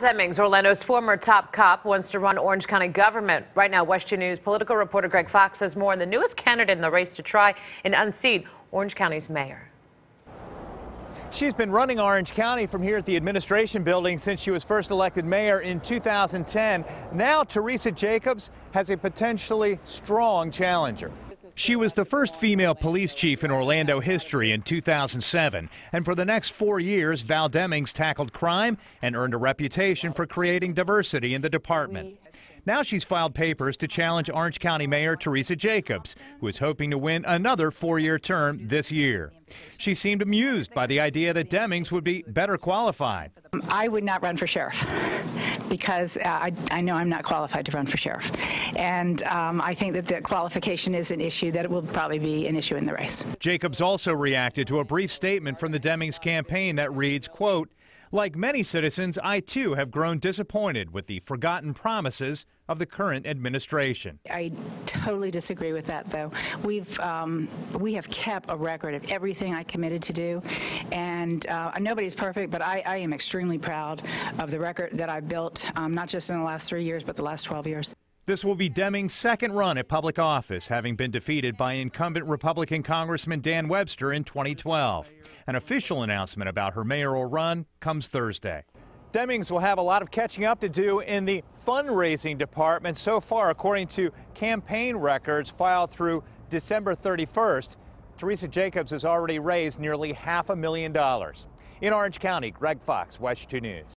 Demings, Orlando's former top cop, wants to run Orange County government. Right now, WESH 2 News political reporter Greg Fox has more on the newest candidate in the race to try and unseat Orange County's mayor. She's been running Orange County from here at the administration building since she was first elected mayor in 2010. Now Teresa Jacobs has a potentially strong challenger. She was the first female police chief in Orlando history in 2007, and for the next four years, Val Demings tackled crime and earned a reputation for creating diversity in the department. Now she's filed papers to challenge Orange County Mayor Teresa Jacobs, who is hoping to win another four-year term this year. She seemed amused by the idea that Demings would be better qualified. I would not run for sheriff because uh, I, I, know I'm not qualified to run for sheriff. And um, I think that the qualification is an issue that will probably be an issue in the race. Jacobs also reacted to a brief statement from the Demings campaign that reads, quote, like many citizens, I too have grown disappointed with the forgotten promises of the current administration. I totally disagree with that, though. We've um, we have kept a record of everything I committed to do, and uh, nobody's perfect, but I, I, am extremely proud of the record that I built, um, not just in the last three years, but the last 12 years. This will be Deming's second run at public office, having been defeated by incumbent Republican Congressman Dan Webster in 2012. An official announcement about her mayoral run comes Thursday. Demings will have a lot of catching up to do in the fundraising department. So far, according to campaign records filed through December 31st, Teresa Jacobs has already raised nearly half a million dollars. In Orange County, Greg Fox, WESH 2 News.